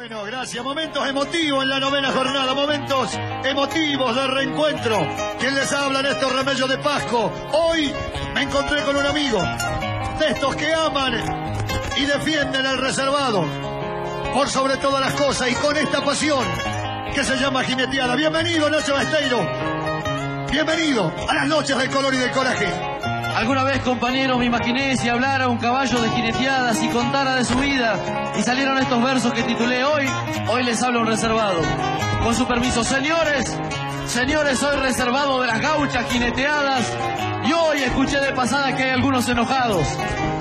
Bueno, gracias. Momentos emotivos en la novena jornada, momentos emotivos de reencuentro. ¿Quién les habla en estos remedios de Pasco? Hoy me encontré con un amigo de estos que aman y defienden el reservado por sobre todas las cosas y con esta pasión que se llama jineteada. Bienvenido, Nacho Besteiro. Bienvenido a las noches del color y del coraje. Alguna vez, compañeros, me imaginé si hablara un caballo de jineteadas y contara de su vida. Y salieron estos versos que titulé hoy. Hoy les hablo un reservado. Con su permiso, señores, señores, soy reservado de las gauchas jineteadas. Y hoy escuché de pasada que hay algunos enojados.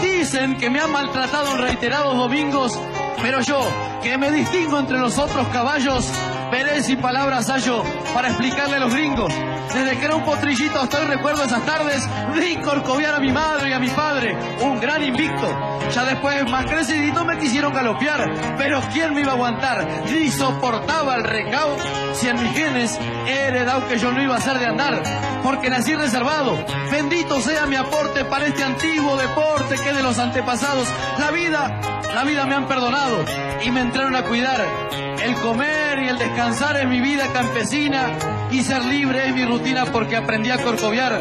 Dicen que me han maltratado en reiterados domingos, pero yo, que me distingo entre los otros caballos, veré si palabras hallo para explicarle a los gringos. Desde que era un potrillito hasta hoy recuerdo esas tardes de incorcoviar a mi madre y a mi padre, un gran invicto. Ya después, más crecidito, me quisieron galopear, pero ¿quién me iba a aguantar? Ni soportaba el recao si en mis genes he heredado que yo no iba a ser de andar, porque nací reservado. Bendito sea mi aporte para este antiguo deporte que de los antepasados. La vida, la vida me han perdonado y me entraron a cuidar. El comer y el descansar es mi vida campesina y ser libre es mi rutina porque aprendí a corcoviar.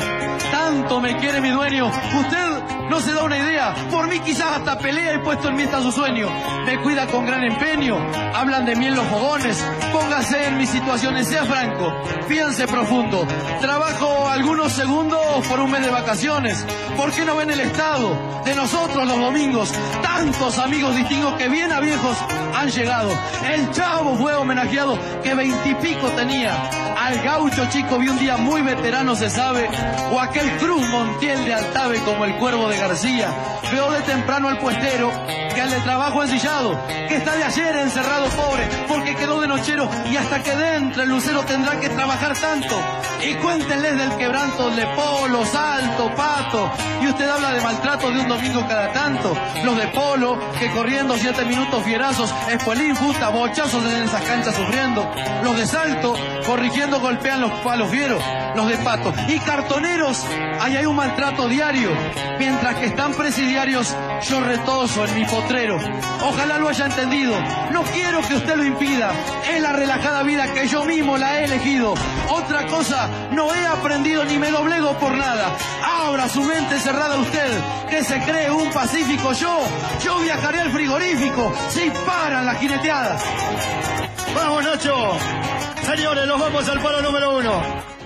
Tanto me quiere mi dueño. Usted no se da una idea. Por mí quizás hasta pelea y puesto en mí está su sueño. Me cuida con gran empeño. Hablan de mí en los fogones. Póngase en mis situaciones, sea franco. Fíjense profundo. Trabajo algunos segundos por un mes de vacaciones. ¿Por qué no ven el estado de nosotros los domingos? Tantos amigos distingos que bien a viejos han llegado. El chavo fue homenajeado que veintipico tenía. Al gaucho chico vi un día muy veterano, se sabe. O aquel Cruz Montiel de Altave como el cuervo de García. Veo de temprano al puestero que al de trabajo ensillado, que está de ayer encerrado pobre, porque quedó de nochero y hasta que dentro el lucero tendrá que trabajar tanto. Y cuéntenles del quebranto de polo, salto, pato. Y usted habla de maltrato de un domingo cada tanto. Los de polo, que corriendo siete minutos fierazos, espuelín, puta, bochazos en esas canchas sufriendo. Los de salto, corrigiendo, golpean los palos fieros. Los de pato. Y cartoneros, ahí hay un maltrato diario. Mientras que están presidiarios, yo retoso en mi potrero. Ojalá lo haya entendido. No quiero que usted lo impida. Es la relajada vida que yo mismo la he elegido. Otra cosa no he aprendido ni me doblego por nada. Abra su mente cerrada usted, que se cree un pacífico. Yo, yo viajaré al frigorífico si paran las jineteadas. Vamos, Nacho. Señores, nos vamos al palo número uno.